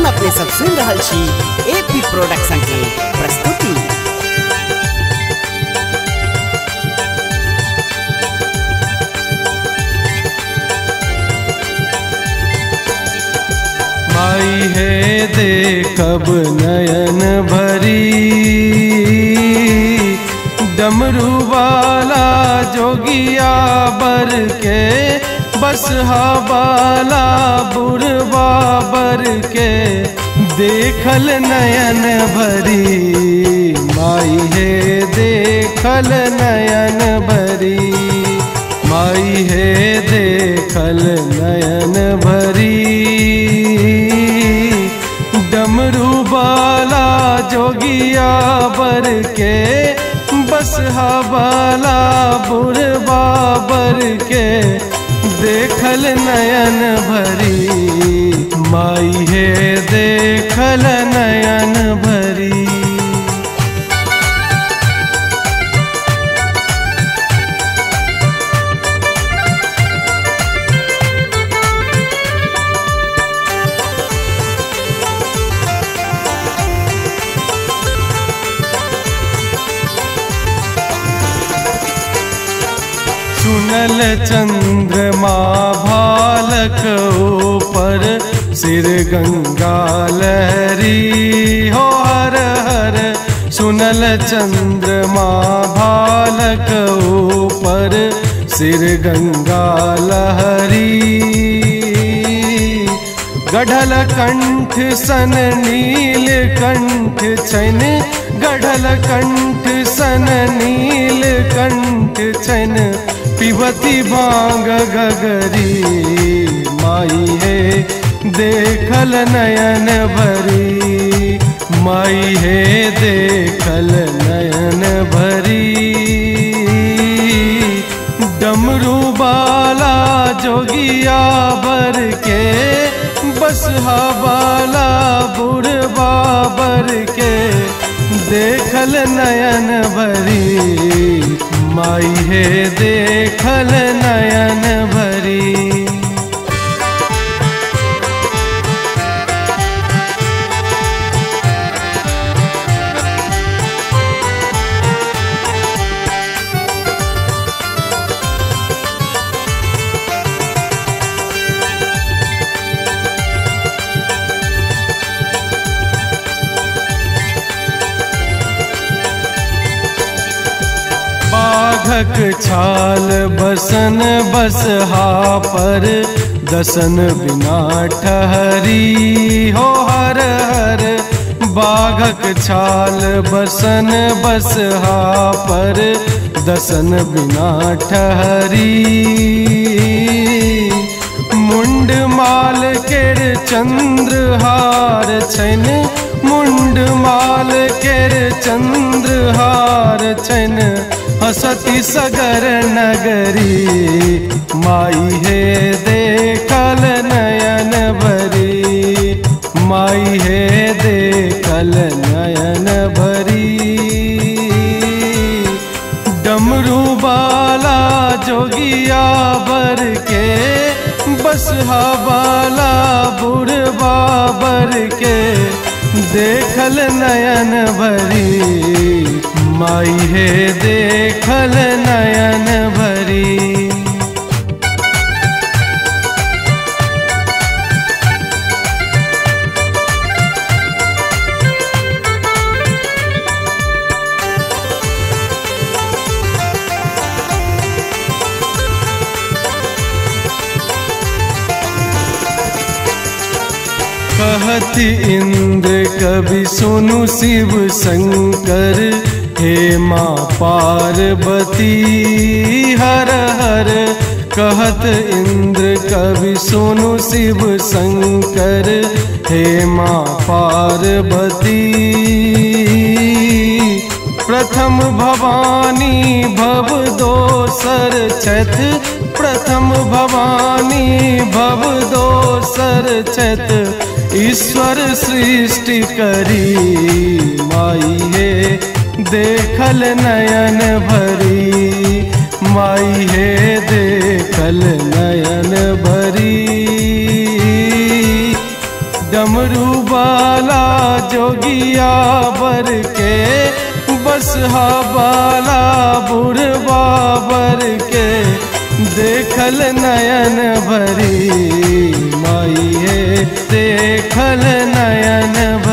सुन रहल छी AP production के प्रस्तुति। माई है दे कब नयन भरी। डमरू वाला जोगिया बर के बस बाला बुढ़वा बर के देखल नयन भरी। माई है देखल नयन भरी। माई है देखल नयन भरी। डमरू बाला जोगिया बर के बस बाला बुढ़वा बर के देखल नयन भरी माई है देखल नयन सुनल चंद्रमा भालक ऊपर सिर गंगा लहरी। हो हर हर सुनल चंद्रमा भालक ऊपर सिर गंगा लहरी। गढ़ल कंठ सन नील कंठ छन गढ़ल कंठ सन नील कंठ छन पिबती भाँग गगरी, माई है, देखल नयन भरी। माई है, देखल नयन भरी। डमरू बाला जोगिया भर के, बस बाला बुढ़वा बर के, देखल नयन भरी। माई है देखल नयन बाघक छाल बसन बसहा पर दसन बिना ठहरी हो हर हर बाघक छाल बसन बसहा पर दसन बिना ठहरी। मुंड माल केर चंद्रहार छन, मुंड माल केर चंद्रहार छन। हसती सगर नगरी, माई है देखल नयन भरी। माई है देखल नयन भरी। डमरू बाला जोगिया बर के, बस बाला बुढ़वा बर के, देखल नयन भरी। माई है देखल नयन भरी। कहत इंद्र कवि सुनु शिव शंकर। हे माँ पार्वती। हर हर कहत इंद्र कवि सोनु शिव शंकर। हे माँ पार्वती। प्रथम भवानी भव दोसर छथ प्रथम भवानी भव दोसर छथ ईश्वर सृष्टि करी माई है देखल नयन भरी। माई हे देखल नयन भरी। डमरू बाला जोगिया बर के, बसहा बाला बुढ़वा बर के, देखल नयन भरी। माई हे देखल नयन भरी